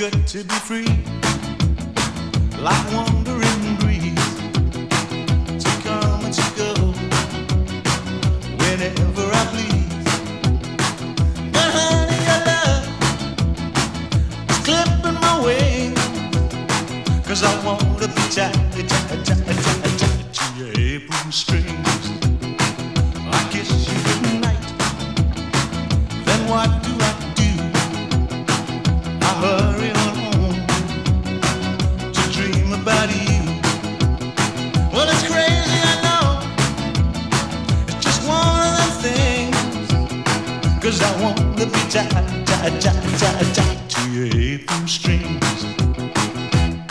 good to be free, like wandering breeze, to come and to go whenever I please. But honey, your love is clipping my wings, 'cause I wanna be tied, to your apron strings. Cause I wanna be tied, tied, tied, tied, tied to your apron strings.